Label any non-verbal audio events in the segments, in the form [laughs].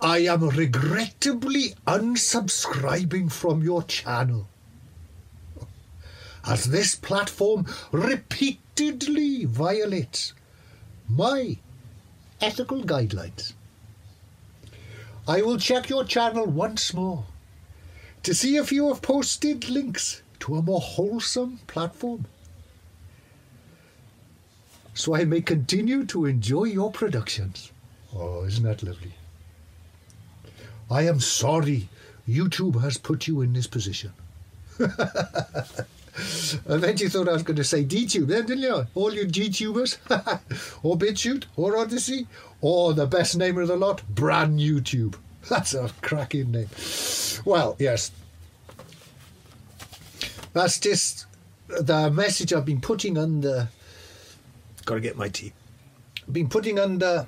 I am regrettably unsubscribing from your channel. As this platform repeatedly violates my ethical guidelines. I will check your channel once more to see if you have posted links to a more wholesome platform so I may continue to enjoy your productions. Oh, isn't that lovely? I am sorry YouTube has put you in this position. [laughs] I bet you thought I was going to say DTube then, didn't you? All you DTubers, [laughs] or BitChute, or Odysee, or the best name of the lot, Brand New Tube. [laughs] That's a cracking name. Well, yes. That's just the message I've been putting under. Got to get my tea. Been putting under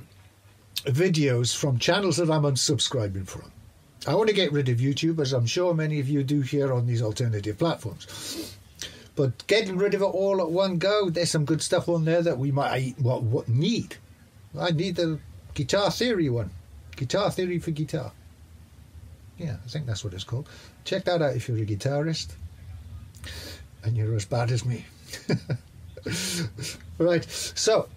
videos from channels that I'm unsubscribing from. I want to get rid of YouTube, as I'm sure many of you do here on these alternative platforms. But getting rid of it all at one go, there's some good stuff on there that we might what what need. I need the guitar theory one, guitar theory for guitar. Yeah, I think that's what it's called. Check that out if you're a guitarist and you're as bad as me. [laughs] right. So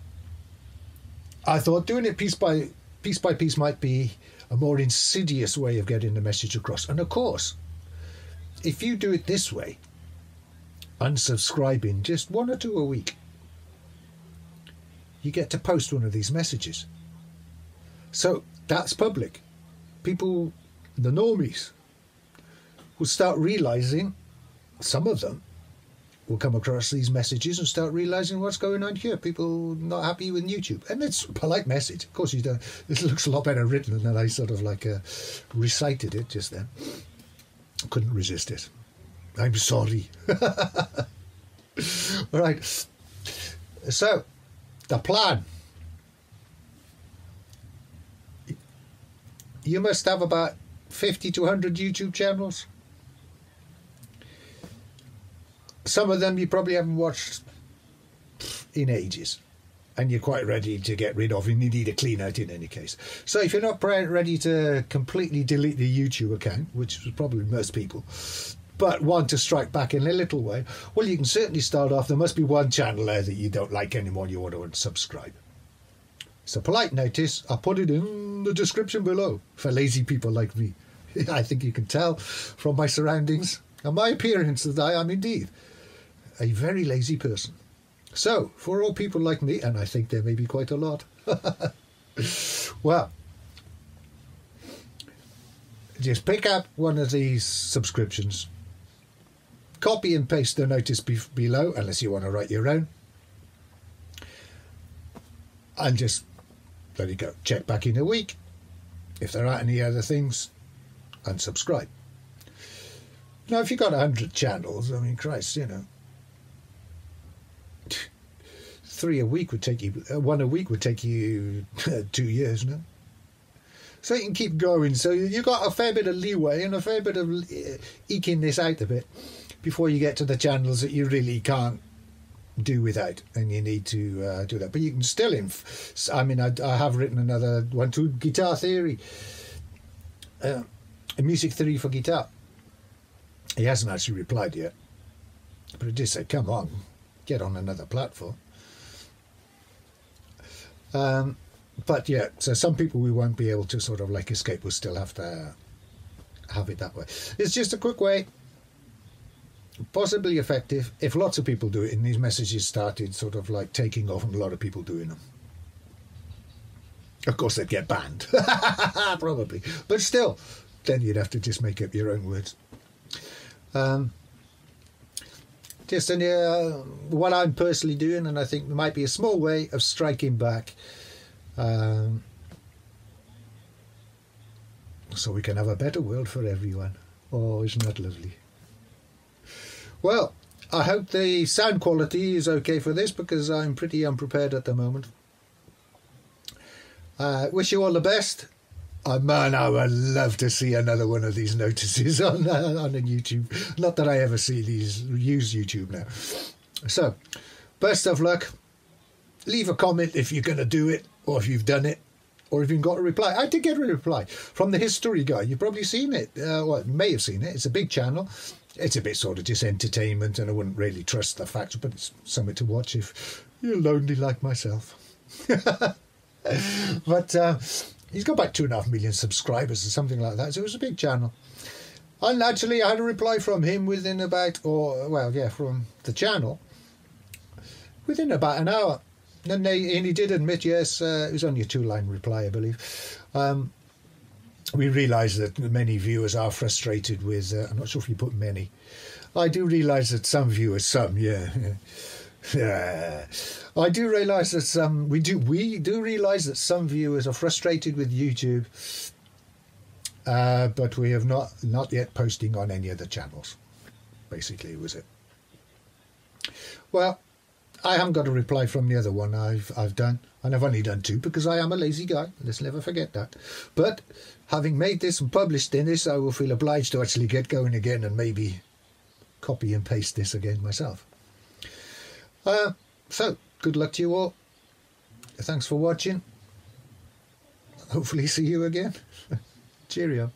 I thought doing it piece by piece by piece might be a more insidious way of getting the message across. And of course, if you do it this way, unsubscribing just one or two a week, you get to post one of these messages. So that's public. People, the normies, will start realizing, some of them will come across these messages and start realizing what's going on here. People not happy with YouTube. And it's a polite message. Of course, you don't, it looks a lot better written than I sort of like uh, recited it just then. Couldn't resist it. I'm sorry. [laughs] All right. So, the plan. You must have about 50 to 100 YouTube channels. Some of them you probably haven't watched in ages and you're quite ready to get rid of and you need a clean out in any case. So if you're not ready to completely delete the YouTube account, which is probably most people, but want to strike back in a little way, well, you can certainly start off. There must be one channel there that you don't like anymore you want to unsubscribe. It's a polite notice. I'll put it in the description below for lazy people like me. [laughs] I think you can tell from my surroundings and my appearance that I am indeed a very lazy person. So, for all people like me, and I think there may be quite a lot, [laughs] well, just pick up one of these subscriptions, copy and paste the notice be- below, unless you want to write your own, and just let it go. Check back in a week. If there aren't any other things, unsubscribe. Now, if you've got 100 channels, I mean, Christ, you know, three a week would take you, uh, one a week would take you [laughs] two years, no? So you can keep going. So you've got a fair bit of leeway and a fair bit of uh, eking this out a bit before you get to the channels that you really can't do without and you need to uh, do that. But you can still, inf- I mean, I, I, have written another one to guitar theory, uh, a music theory for guitar. He hasn't actually replied yet, but it did say, come on, get on another platform. Um, but yeah, so some people we won't be able to sort of like escape. We'll still have to have it that way. It's just a quick way, possibly effective if lots of people do it. And these messages started sort of like taking off, and a lot of people doing them. Of course, they'd get banned, [laughs] probably, but still, then you'd have to just make up your own words. Um, just in, uh, what I'm personally doing, and I think there might be a small way of striking back. Um, so we can have a better world for everyone. Oh, isn't that lovely? Well, I hope the sound quality is okay for this because I'm pretty unprepared at the moment. Uh, wish you all the best. Oh, man, I would love to see another one of these notices [laughs] on uh, on a YouTube. Not that I ever see these use YouTube now. So, best of luck. Leave a comment if you're going to do it, or if you've done it, or even got a reply. I did get a reply from the history guy. You've probably seen it. Uh, well, may have seen it. It's a big channel. It's a bit sort of just entertainment, and I wouldn't really trust the facts, but it's something to watch if you're lonely like myself. [laughs] but uh, he's got about two and a half million subscribers or something like that, so it was a big channel. And actually, I had a reply from him within about, or well, yeah, from the channel within about an hour. And, they, and he did admit, yes, uh, it was only a two line reply, I believe. Um, we realise that many viewers are frustrated with, uh, I'm not sure if you put many. I do realise that some viewers, some, yeah. yeah. I do realise that some, we do, we do realise that some viewers are frustrated with YouTube, uh, but we have not, not yet posting on any other channels. Basically, was it. Well, I haven't got a reply from the other one I've I've done, and I've only done two because I am a lazy guy. Let's never forget that. But having made this and published in this, I will feel obliged to actually get going again and maybe copy and paste this again myself. Uh, so good luck to you all. Thanks for watching. Hopefully see you again. [laughs] Cheerio.